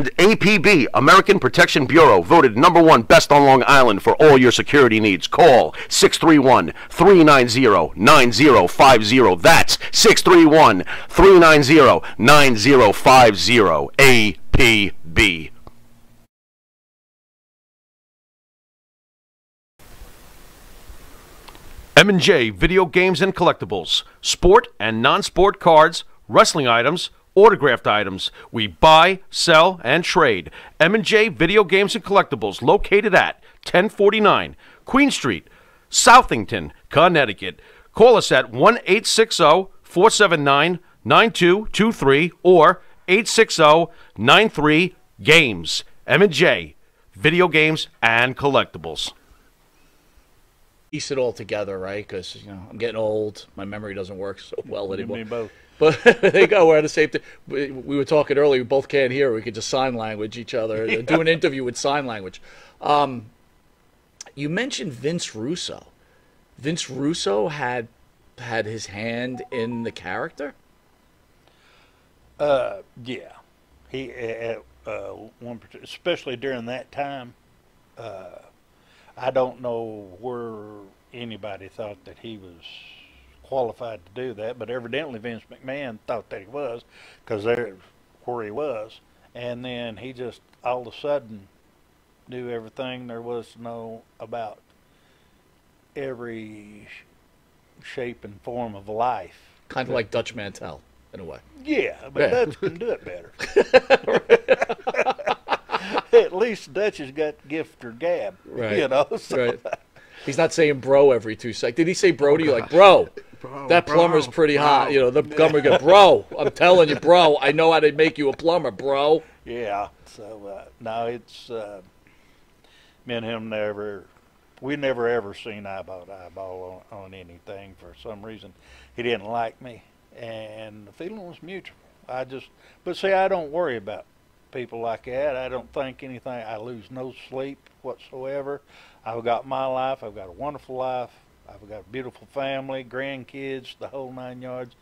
And APB, American Protection Bureau, voted number one best on Long Island for all your security needs. Call 631 390 9050. That's 631 390 9050. APB. M&J Video Games and Collectibles, sport and non-sport cards, wrestling items, autographed items. We buy, sell, and trade. M&J Video Games and Collectibles, located at 1049 Queen Street, Southington, Connecticut. Call us at 1-860-479-9223 or 860-93-GAMES. M&J Video Games and Collectibles. piece it all together, right? Because you know I'm getting old. My memory doesn't work so well anymore. and me both. But they go. We're at the same thing. We, we were talking earlier. We both can't hear. We could just sign language each other. Do an interview with sign language. Um, you mentioned Vince Russo. Vince Russo had had his hand in the character. Uh, yeah, he at uh, one, especially during that time. Uh, I don't know where anybody thought that he was qualified to do that, but evidently Vince McMahon thought that he was, because there where he was, and then he just all of a sudden knew everything there was to know about every shape and form of life. Kind of like Dutch Mantell in a way. Yeah, but Yeah. Dutch can do it better. At least Dutch has got gift or gab, Right. you know. So Right. He's not saying bro every two seconds. Did he say bro to you? Like, bro, Bro, that bro, plumber's pretty hot. You know, the plumber go, bro, I'm telling you, bro, I know how to make you a plumber, bro. Yeah. So uh, no, it's uh, me and him never. We never ever seen eyeball to eyeball on, on anything for some reason. He didn't like me, and the feeling was mutual. I just, but see, I don't worry about people like that. I don't think anything. I lose no sleep whatsoever. I've got my life. I've got a wonderful life. I've got a beautiful family, grandkids, the whole nine yards.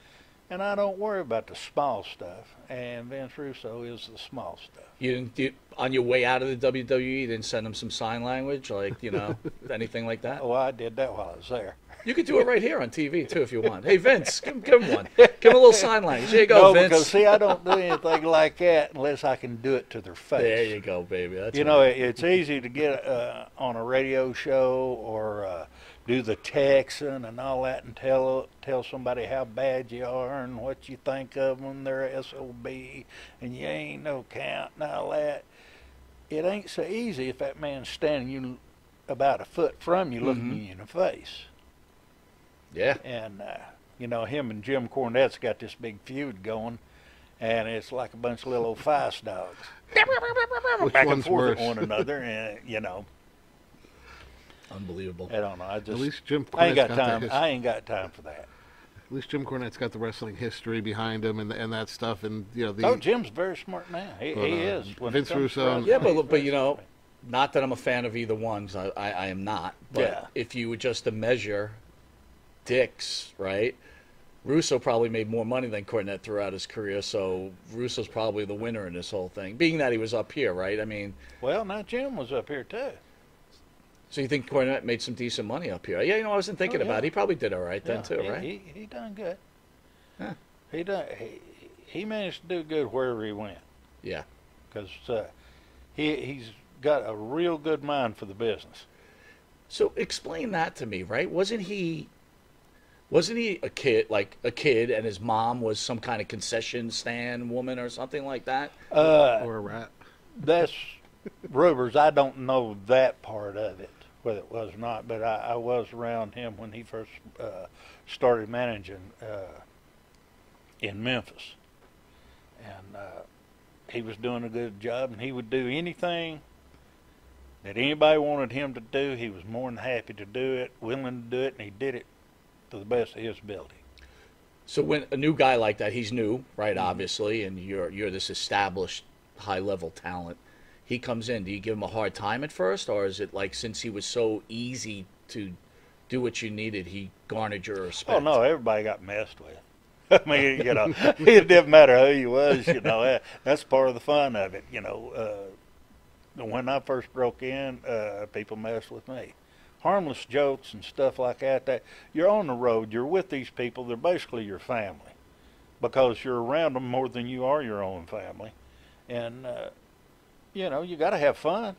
And I don't worry about the small stuff. And Vince Russo is the small stuff. You didn't you, on your way out of the WWE. You didn't send him some sign language, like you know, anything like that. Oh, I did that while I was there. You could do it right here on TV too if you want. Hey Vince, give, him- give him one. Give him a little sign language. Here you go, no, Vince. because see, I don't do anything like that unless I can do it to their face. there you go, baby. That's You right. know, it's easy to get uh, on a radio show or uh, do the texting and all that and tell tell somebody how bad you are and what you think of them. They're sob and you ain't no count and all that. It ain't so easy if that man's standing you about a foot from you, looking Mhm. you in the face. Yeah. And uh, you know, him and Jim Cornette's got this big feud going, and it's like a bunch of little old feist dogs. Which back and one's forth worse? at one another, and you know, Unbelievable. I don't know. I just At least Jim I ain't Cornette's got got time. the his- I ain't got time for that. At least Jim Cornette's got the wrestling history behind him and and that stuff, and you know the. oh, Jim's a very smart man. He, But, he uh, is. when it Vince comes to Russo and- wrestling, Yeah, but but you know, not that I'm a fan of either ones. I, I, I am not. But Yeah. if you were just to measure dicks, right? Russo probably made more money than Cornette throughout his career, so Russo's probably the winner in this whole thing. Being that he was up here, right? I mean, well, now Jim was up here too. so you think Cornette made some decent money up here? Yeah, you know, I wasn't thinking Oh, yeah. about. it. He probably did all right then too, he, right? He, he done good. Huh. He done. He, he managed to do good wherever he went yeah. because uh, he he's got a real good mind for the business. So explain that to me, right? Wasn't he wasn't he a kid like a kid and his mom was some kind of concession stand woman or something like that? Uh, or a rat. that's Rubers. I don't know that part of it, whether it was or not, but I, I was around him when he first uh, started managing uh, in Memphis, and uh, he was doing a good job, and he would do anything that anybody wanted him to do. He was more than happy to do it, willing to do it, and he did it to the best of his ability. So when a new guy like that, he's new, right? Obviously, and you're you're this established high level talent. He comes in. Do you give him a hard time at first, or is it like since he was so easy to do what you needed, he garnered your respect? Oh no, everybody got messed with. I mean, you know, it didn't matter who you was. You know, that, that's part of the fun of it. You know, uh, when I first broke in, uh, people messed with me. Harmless jokes and stuff like that. That you're on the road. You're with these people. They're basically your family because you're around them more than you are your own family, and uh, you know you got to have fun.